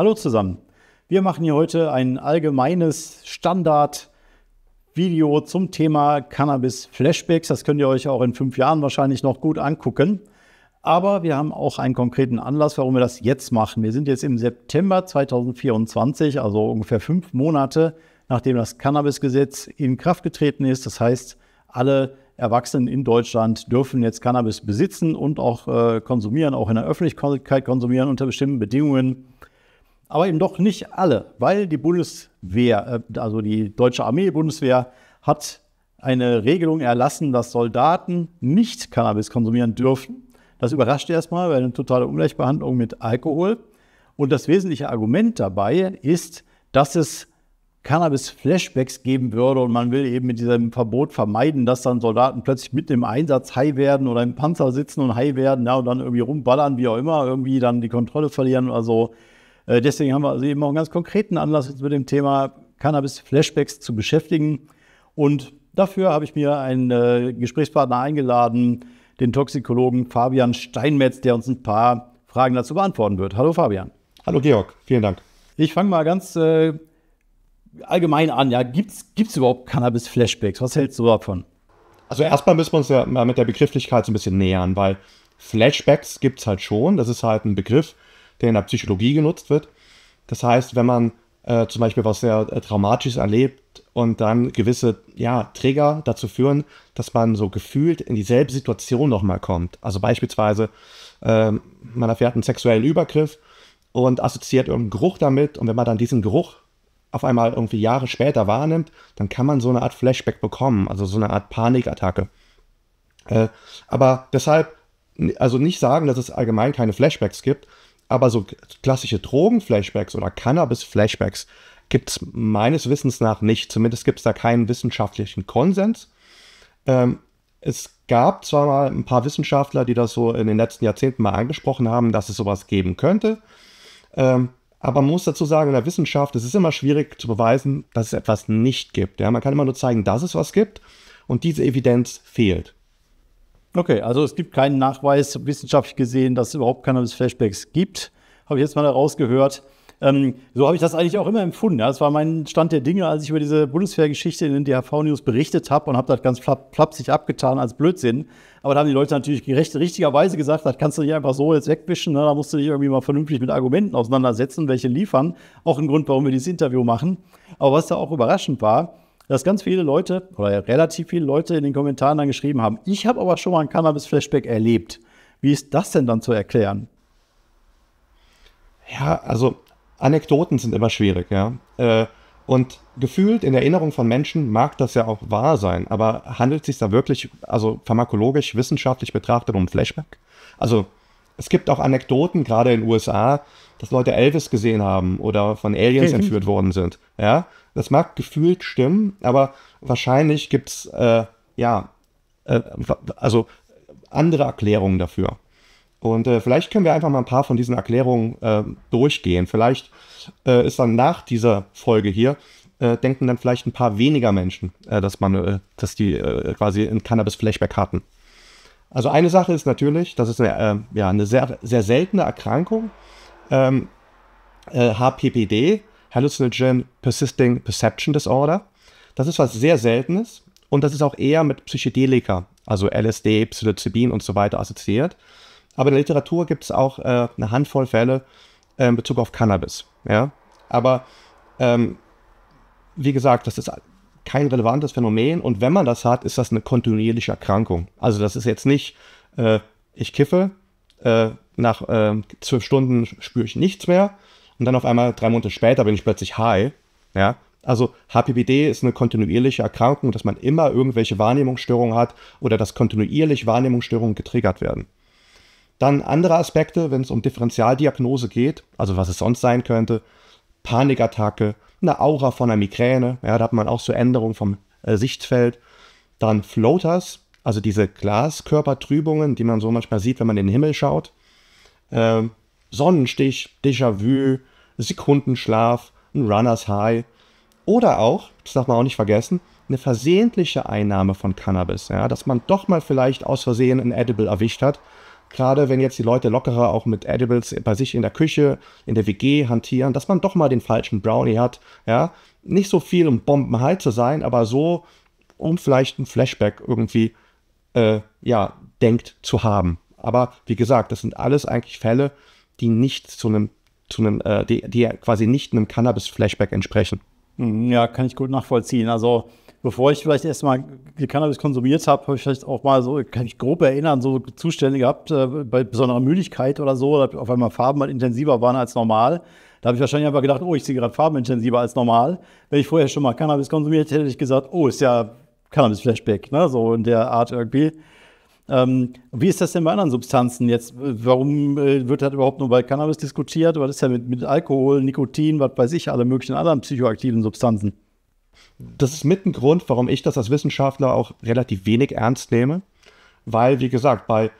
Hallo zusammen. Wir machen hier heute ein allgemeines Standard-Video zum Thema Cannabis-Flashbacks. Das könnt ihr euch auch in fünf Jahren wahrscheinlich noch gut angucken. Aber wir haben auch einen konkreten Anlass, warum wir das jetzt machen. Wir sind jetzt im September 2024, also ungefähr fünf Monate, nachdem das Cannabis-Gesetz in Kraft getreten ist. Das heißt, alle Erwachsenen in Deutschland dürfen jetzt Cannabis besitzen und auch äh, konsumieren, auch in der Öffentlichkeit konsumieren unter bestimmten Bedingungen. Aber eben doch nicht alle, weil die Bundeswehr, äh, also die deutsche Armee-Bundeswehr, hat eine Regelung erlassen, dass Soldaten nicht Cannabis konsumieren dürfen. Das überrascht erstmal, weil eine totale Ungleichbehandlung mit Alkohol. Und das wesentliche Argument dabei ist, dass es Cannabis-Flashbacks geben würde und man will eben mit diesem Verbot vermeiden, dass dann Soldaten plötzlich mitten im Einsatz high werden oder im Panzer sitzen und high werden ja, und dann irgendwie rumballern, wie auch immer, irgendwie dann die Kontrolle verlieren oder so. Äh, deswegen haben wir also eben auch einen ganz konkreten Anlass, uns mit dem Thema Cannabis-Flashbacks zu beschäftigen. Und dafür habe ich mir einen äh, Gesprächspartner eingeladen, den Toxikologen Fabian Steinmetz, der uns ein paar Fragen dazu beantworten wird. Hallo Fabian. Hallo Georg, vielen Dank. Ich fange mal ganz äh, allgemein an. Ja, gibt es überhaupt Cannabis-Flashbacks? Was hältst du davon? Also erstmal müssen wir uns ja mal mit der Begrifflichkeit so ein bisschen nähern, weil Flashbacks gibt es halt schon. Das ist halt ein Begriff, der in der Psychologie genutzt wird. Das heißt, wenn man äh, zum Beispiel was sehr äh, Traumatisches erlebt und dann gewisse ja, Trigger dazu führen, dass man so gefühlt in dieselbe Situation nochmal kommt. Also beispielsweise, äh, man erfährt einen sexuellen Übergriff und assoziiert irgendeinen Geruch damit und wenn man dann diesen Geruch auf einmal irgendwie Jahre später wahrnimmt, dann kann man so eine Art Flashback bekommen, also so eine Art Panikattacke. Äh, aber deshalb, also nicht sagen, dass es allgemein keine Flashbacks gibt, aber so klassische Drogen-Flashbacks oder Cannabis-Flashbacks gibt es meines Wissens nach nicht. Zumindest gibt es da keinen wissenschaftlichen Konsens. Ähm, es gab zwar mal ein paar Wissenschaftler, die das so in den letzten Jahrzehnten mal angesprochen haben, dass es sowas geben könnte. Ähm, aber man muss dazu sagen, in der Wissenschaft es ist immer schwierig zu beweisen, dass es etwas nicht gibt. Ja? Man kann immer nur zeigen, dass es was gibt und diese Evidenz fehlt. Okay, also es gibt keinen Nachweis wissenschaftlich gesehen, dass es überhaupt Cannabis-Flashbacks gibt. Habe ich jetzt mal herausgehört. Ähm, so habe ich das eigentlich auch immer empfunden. Ja. Das war mein Stand der Dinge, als ich über diese Bundeswehrgeschichte in den DHV-News berichtet habe und habe das ganz flapsig abgetan als Blödsinn. Aber da haben die Leute natürlich gerecht, richtigerweise gesagt, das kannst du nicht einfach so jetzt wegwischen. Ne? Da musst du dich irgendwie mal vernünftig mit Argumenten auseinandersetzen, welche liefern. Auch ein Grund, warum wir dieses Interview machen. Aber was da auch überraschend war, dass ganz viele Leute oder relativ viele Leute in den Kommentaren dann geschrieben haben, ich habe aber schon mal ein Cannabis-Flashback erlebt. Wie ist das denn dann zu erklären? Ja, also Anekdoten sind immer schwierig, ja. Äh, und gefühlt in Erinnerung von Menschen mag das ja auch wahr sein, aber handelt es sich da wirklich, also pharmakologisch, wissenschaftlich betrachtet, um Flashback? Also es gibt auch Anekdoten, gerade in den USA, dass Leute Elvis gesehen haben oder von Aliens entführt worden sind. Ja, das mag gefühlt stimmen, aber wahrscheinlich gibt es äh, ja äh, also andere Erklärungen dafür. Und äh, vielleicht können wir einfach mal ein paar von diesen Erklärungen äh, durchgehen. Vielleicht äh, ist dann nach dieser Folge hier äh, denken dann vielleicht ein paar weniger Menschen, dass man, dass die quasi ein Cannabis-Flashback hatten. Also eine Sache ist natürlich, das ist eine, äh, ja, eine sehr, sehr seltene Erkrankung, ähm, äh, HPPD, Hallucinogen Persisting Perception Disorder. Das ist was sehr Seltenes und das ist auch eher mit Psychedelika, also LSD, Psilocybin und so weiter assoziiert. Aber in der Literatur gibt es auch äh, eine Handvoll Fälle äh, in Bezug auf Cannabis. Ja? Aber ähm, wie gesagt, das ist kein relevantes Phänomen und wenn man das hat, ist das eine kontinuierliche Erkrankung. Also das ist jetzt nicht, äh, ich kiffe, äh, nach äh, zwölf Stunden spüre ich nichts mehr und dann auf einmal drei Monate später bin ich plötzlich high. Ja? Also HPPD ist eine kontinuierliche Erkrankung, dass man immer irgendwelche Wahrnehmungsstörungen hat oder dass kontinuierlich Wahrnehmungsstörungen getriggert werden. Dann andere Aspekte, wenn es um Differentialdiagnose geht, also was es sonst sein könnte, Panikattacke, eine Aura von einer Migräne, ja, da hat man auch so Änderungen vom äh, Sichtfeld. Dann Floaters, also diese Glaskörpertrübungen, die man so manchmal sieht, wenn man in den Himmel schaut. Ähm, Sonnenstich, Déjà-vu, Sekundenschlaf, ein Runners High. Oder auch, das darf man auch nicht vergessen, eine versehentliche Einnahme von Cannabis. Ja, dass man doch mal vielleicht aus Versehen ein Edible erwischt hat, gerade wenn jetzt die Leute lockerer auch mit Edibles bei sich in der Küche, in der WG hantieren, dass man doch mal den falschen Brownie hat, ja. Nicht so viel, um bombenhigh zu sein, aber so, um vielleicht ein Flashback irgendwie, äh, ja, denkt zu haben. Aber wie gesagt, das sind alles eigentlich Fälle, die nicht zu einem, zu einem, äh, die, die quasi nicht einem Cannabis-Flashback entsprechen. Hm, ja, kann ich gut nachvollziehen. Also bevor ich vielleicht erstmal Cannabis konsumiert habe, habe ich vielleicht auch mal so, kann ich grob erinnern, so Zustände gehabt, äh, bei besonderer Müdigkeit oder so, oder auf einmal Farben halt intensiver waren als normal. Da habe ich wahrscheinlich einfach gedacht, oh, ich sehe gerade Farben intensiver als normal. Wenn ich vorher schon mal Cannabis konsumiert hätte, hätte ich gesagt, oh, ist ja Cannabis-Flashback, ne? so in der Art irgendwie. Ähm, wie ist das denn bei anderen Substanzen jetzt? Warum äh, wird das überhaupt nur bei Cannabis diskutiert? Was ist ja mit, mit Alkohol, Nikotin, was weiß ich, alle möglichen anderen psychoaktiven Substanzen? Das ist mit ein Grund, warum ich das als Wissenschaftler auch relativ wenig ernst nehme. Weil, wie gesagt, bei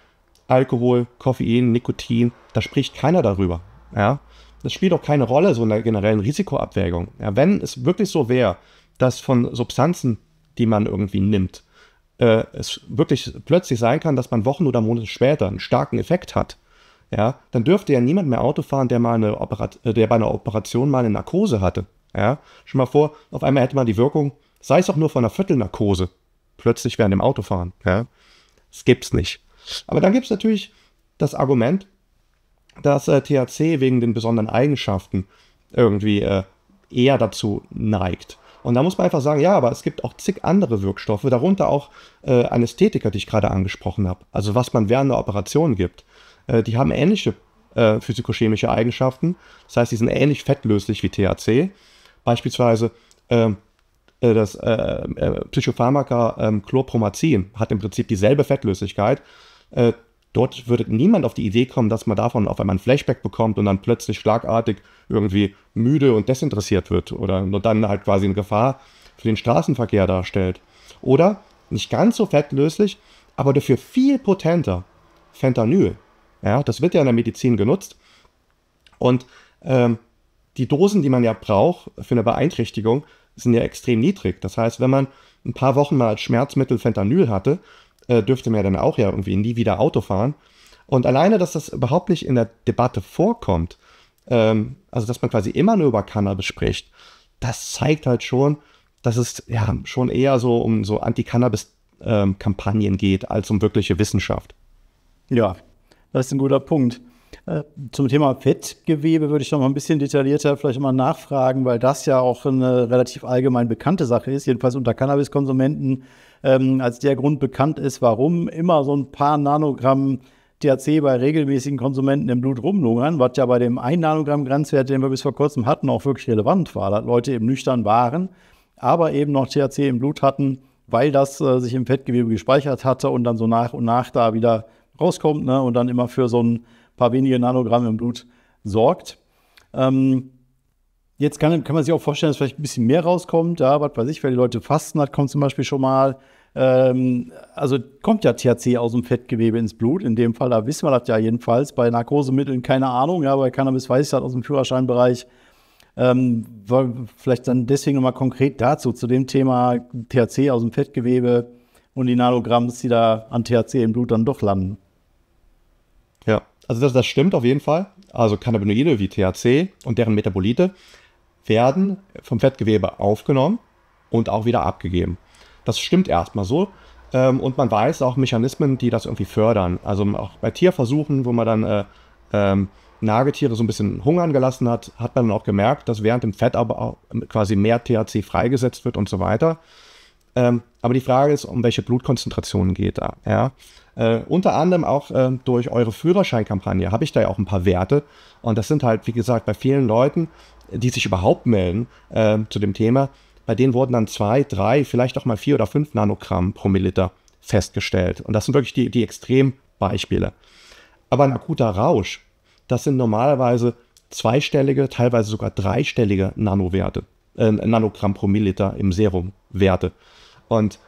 Alkohol, Koffein, Nikotin, da spricht keiner darüber. Ja? Das spielt auch keine Rolle so in der generellen Risikoabwägung. Ja, wenn es wirklich so wäre, dass von Substanzen, die man irgendwie nimmt, äh, es wirklich plötzlich sein kann, dass man Wochen oder Monate später einen starken Effekt hat, ja, dann dürfte ja niemand mehr Auto fahren, der, mal eine äh, der bei einer Operation mal eine Narkose hatte. Ja. Schon mal vor, auf einmal hätte man die Wirkung, sei es auch nur von einer Viertelnarkose, plötzlich während dem Autofahren. Ja. Das gibt's nicht. Aber dann gibt es natürlich das Argument, dass äh, THC wegen den besonderen Eigenschaften irgendwie äh, eher dazu neigt, und da muss man einfach sagen, ja, aber es gibt auch zig andere Wirkstoffe, darunter auch äh, Anästhetika, die ich gerade angesprochen habe. Also was man während der Operation gibt. Äh, die haben ähnliche äh, physikochemische Eigenschaften. Das heißt, die sind ähnlich fettlöslich wie THC. Beispielsweise ähm, äh, das äh, äh, Psychopharmaka ähm, Chlorpromazin hat im Prinzip dieselbe Fettlöslichkeit. Dort würde niemand auf die Idee kommen, dass man davon auf einmal ein Flashback bekommt und dann plötzlich schlagartig irgendwie müde und desinteressiert wird oder nur dann halt quasi eine Gefahr für den Straßenverkehr darstellt. Oder nicht ganz so fettlöslich, aber dafür viel potenter Fentanyl. Ja, das wird ja in der Medizin genutzt. Und ähm, die Dosen, die man ja braucht für eine Beeinträchtigung, sind ja extrem niedrig. Das heißt, wenn man ein paar Wochen mal als Schmerzmittel Fentanyl hatte, äh, dürfte man ja dann auch ja irgendwie nie wieder Auto fahren. Und alleine, dass das überhaupt nicht in der Debatte vorkommt, ähm, also dass man quasi immer nur über Cannabis spricht, das zeigt halt schon, dass es ja schon eher so um so Anti-Cannabis-Kampagnen ähm, geht, als um wirkliche Wissenschaft. Ja, das ist ein guter Punkt. Äh, zum Thema Fettgewebe würde ich noch mal ein bisschen detaillierter vielleicht mal nachfragen, weil das ja auch eine relativ allgemein bekannte Sache ist, jedenfalls unter Cannabiskonsumenten, ähm, als der Grund bekannt ist, warum immer so ein paar Nanogramm THC bei regelmäßigen Konsumenten im Blut rumlungern, was ja bei dem 1 Nanogramm Grenzwert, den wir bis vor kurzem hatten, auch wirklich relevant war, dass Leute eben nüchtern waren, aber eben noch THC im Blut hatten, weil das äh, sich im Fettgewebe gespeichert hatte und dann so nach und nach da wieder rauskommt ne, und dann immer für so ein paar wenige Nanogramm im Blut sorgt. Ähm, jetzt kann, kann, man sich auch vorstellen, dass vielleicht ein bisschen mehr rauskommt. Ja, was weiß ich, wenn die Leute fasten hat, kommt zum Beispiel schon mal. Ähm, also kommt ja THC aus dem Fettgewebe ins Blut. In dem Fall, da wissen wir das ja jedenfalls. Bei Narkosemitteln keine Ahnung, ja, bei Cannabis weiß ich das aus dem Führerscheinbereich. Ähm, vielleicht dann deswegen nochmal konkret dazu, zu dem Thema THC aus dem Fettgewebe und die Nanogramms, die da an THC im Blut dann doch landen. Ja, also das, das stimmt auf jeden Fall. Also Cannabinoide wie THC und deren Metabolite werden vom Fettgewebe aufgenommen und auch wieder abgegeben. Das stimmt erstmal so. Ähm, und man weiß auch Mechanismen, die das irgendwie fördern. Also auch bei Tierversuchen, wo man dann äh, ähm, Nagetiere so ein bisschen hungern gelassen hat, hat man dann auch gemerkt, dass während dem Fett aber auch quasi mehr THC freigesetzt wird und so weiter. Ähm, aber die Frage ist, um welche Blutkonzentrationen geht da. Ja? Äh, unter anderem auch äh, durch eure Führerscheinkampagne habe ich da ja auch ein paar Werte. Und das sind halt, wie gesagt, bei vielen Leuten, die sich überhaupt melden äh, zu dem Thema, bei denen wurden dann zwei, drei, vielleicht auch mal vier oder fünf Nanogramm pro Milliliter festgestellt. Und das sind wirklich die, die Extrembeispiele. Aber ein akuter Rausch, das sind normalerweise zweistellige, teilweise sogar dreistellige Nanowerte, äh, Nanogramm pro Milliliter im Serum Werte. Und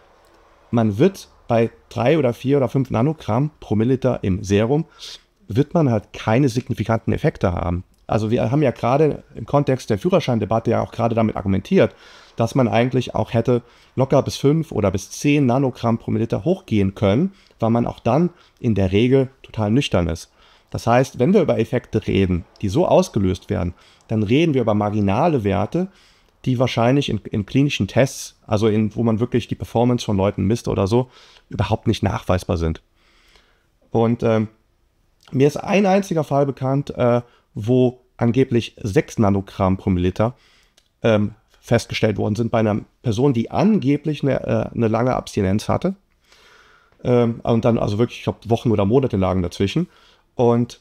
man wird bei drei oder vier oder fünf Nanogramm pro Milliliter im Serum, wird man halt keine signifikanten Effekte haben. Also wir haben ja gerade im Kontext der Führerscheindebatte ja auch gerade damit argumentiert, dass man eigentlich auch hätte locker bis 5 oder bis 10 Nanogramm pro Milliliter hochgehen können, weil man auch dann in der Regel total nüchtern ist. Das heißt, wenn wir über Effekte reden, die so ausgelöst werden, dann reden wir über marginale Werte, die wahrscheinlich in, in klinischen Tests, also in, wo man wirklich die Performance von Leuten misst oder so, überhaupt nicht nachweisbar sind. Und ähm, mir ist ein einziger Fall bekannt, äh, wo angeblich 6 Nanogramm pro Milliliter ähm, festgestellt worden sind bei einer Person, die angeblich eine, äh, eine lange Abstinenz hatte. Ähm, und dann also wirklich, ich glaube, Wochen oder Monate lagen dazwischen. Und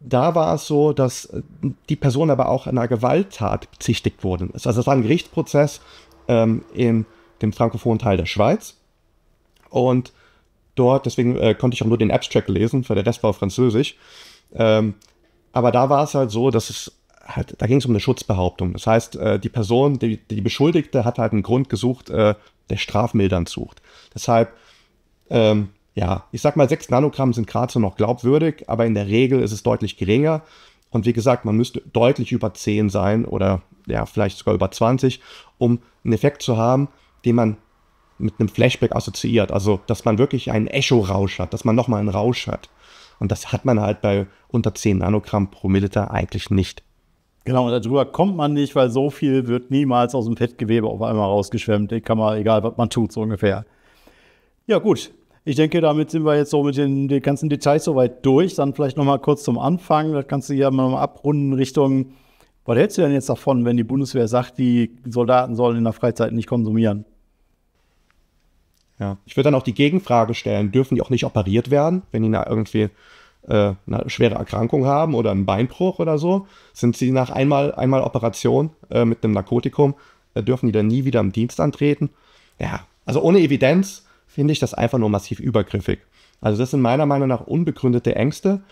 da war es so, dass äh, die Person aber auch einer Gewalttat bezichtigt ist. Also es war ein Gerichtsprozess ähm, in dem frankophonen Teil der Schweiz. Und dort, deswegen äh, konnte ich auch nur den Abstract lesen, für der Rest war auf Französisch. Ähm, aber da war es halt so, dass es halt, da ging es um eine Schutzbehauptung. Das heißt, äh, die Person, die, die Beschuldigte, hat halt einen Grund gesucht, äh, der strafmildernd sucht. Deshalb ähm, ja, ich sag mal, 6 Nanogramm sind gerade so noch glaubwürdig, aber in der Regel ist es deutlich geringer. Und wie gesagt, man müsste deutlich über 10 sein oder ja, vielleicht sogar über 20, um einen Effekt zu haben, den man mit einem Flashback assoziiert. Also, dass man wirklich einen Echo-Rausch hat, dass man nochmal einen Rausch hat. Und das hat man halt bei unter 10 Nanogramm pro Milliliter eigentlich nicht. Genau, und darüber kommt man nicht, weil so viel wird niemals aus dem Fettgewebe auf einmal rausgeschwemmt. Kann man, egal was man tut, so ungefähr. Ja, gut. Ich denke, damit sind wir jetzt so mit den, den ganzen Details soweit durch. Dann vielleicht nochmal kurz zum Anfang. Das kannst du ja mal abrunden Richtung, was hältst du denn jetzt davon, wenn die Bundeswehr sagt, die Soldaten sollen in der Freizeit nicht konsumieren? Ja, ich würde dann auch die Gegenfrage stellen, dürfen die auch nicht operiert werden, wenn die da irgendwie äh, eine schwere Erkrankung haben oder einen Beinbruch oder so? Sind sie nach einmal, einmal Operation äh, mit einem Narkotikum, äh, dürfen die dann nie wieder im Dienst antreten? Ja, also ohne Evidenz finde ich das einfach nur massiv übergriffig. Also das sind meiner Meinung nach unbegründete Ängste.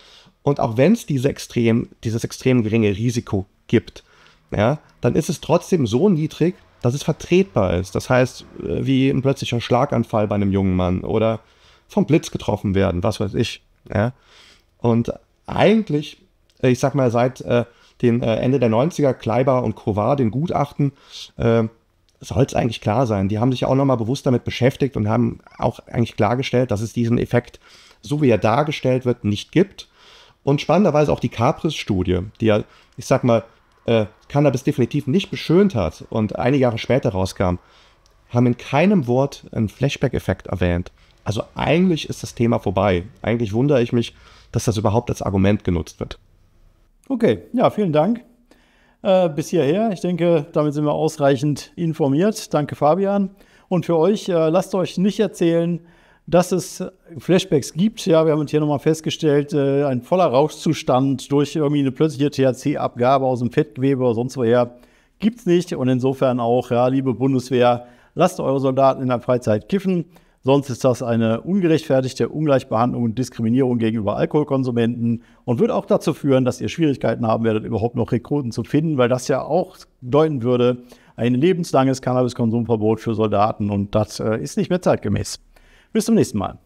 Und auch wenn es diese extrem, dieses extrem geringe Risiko gibt, ja, dann ist es trotzdem so niedrig, dass es vertretbar ist. Das heißt, äh, wie ein plötzlicher Schlaganfall bei einem jungen Mann oder vom Blitz getroffen werden, was weiß ich. Ja. Und eigentlich, äh, ich sag mal, seit äh, den äh, Ende der 90er, Kleiber und Kovar, den Gutachten, äh, soll es eigentlich klar sein. Die haben sich auch nochmal bewusst damit beschäftigt und haben auch eigentlich klargestellt, dass es diesen Effekt, so wie er dargestellt wird, nicht gibt. Und spannenderweise auch die Capris-Studie, die ja, ich sag mal, äh, Cannabis definitiv nicht beschönt hat und einige Jahre später rauskam, haben in keinem Wort einen Flashback-Effekt erwähnt. Also eigentlich ist das Thema vorbei. Eigentlich wundere ich mich, dass das überhaupt als Argument genutzt wird. Okay, ja, vielen Dank äh, bis hierher. Ich denke, damit sind wir ausreichend informiert. Danke, Fabian. Und für euch, äh, lasst euch nicht erzählen, dass es Flashbacks gibt. Ja, wir haben uns hier nochmal festgestellt, äh, ein voller Rauschzustand durch irgendwie eine plötzliche THC-Abgabe aus dem Fettgewebe oder sonst woher gibt es nicht. Und insofern auch, ja, liebe Bundeswehr, lasst eure Soldaten in der Freizeit kiffen. Sonst ist das eine ungerechtfertigte Ungleichbehandlung und Diskriminierung gegenüber Alkoholkonsumenten und wird auch dazu führen, dass ihr Schwierigkeiten haben werdet, überhaupt noch Rekruten zu finden, weil das ja auch bedeuten würde, ein lebenslanges Cannabiskonsumverbot für Soldaten und das äh, ist nicht mehr zeitgemäß. Bis zum nächsten Mal.